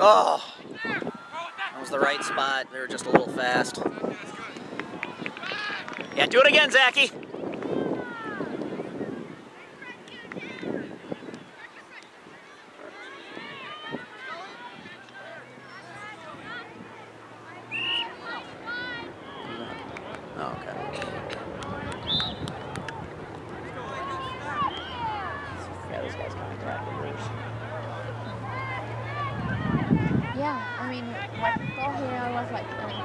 Oh, that was the right spot. They were just a little fast. Yeah, do it again, Zachy. yeah, I mean, like, here I was like, um,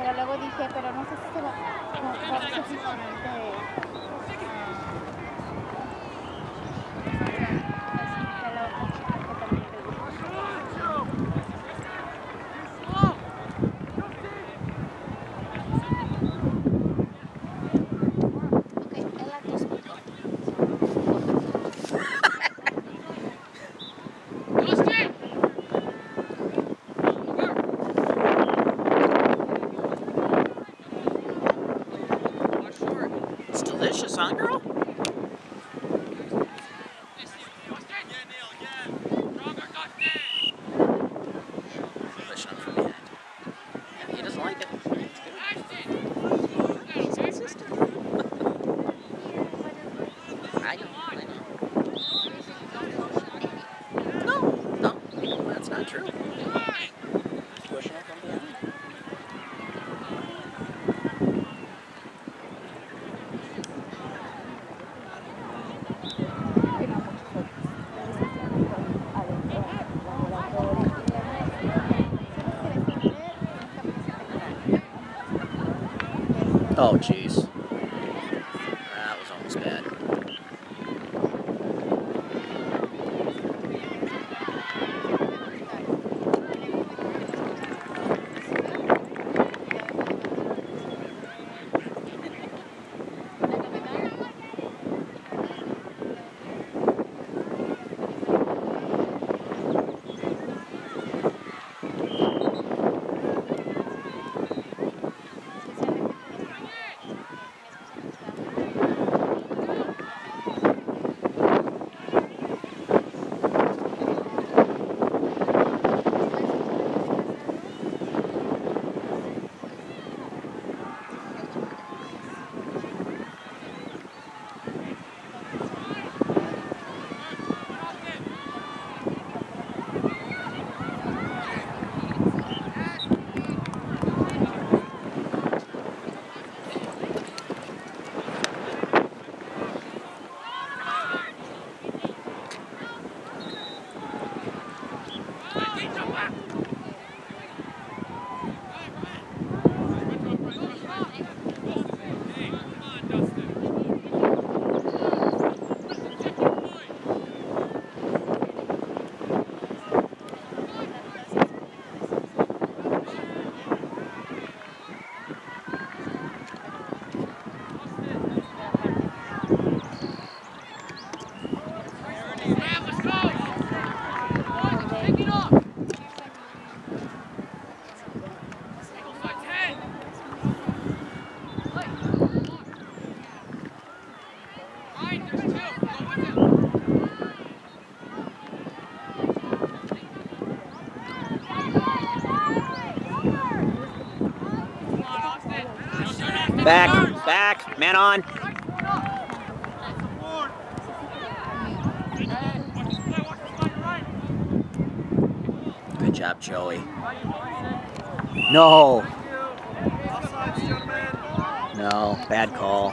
pero luego dije, pero no sé si se va, a ser. A song, girl. Oh, jeez. Wow. Back, back, man on. Good job, Joey. No. No, bad call.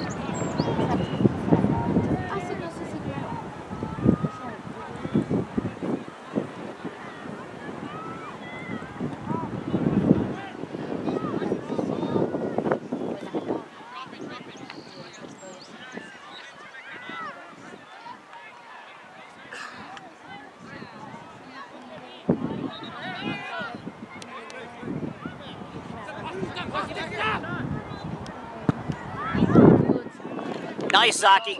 Nice, Saki.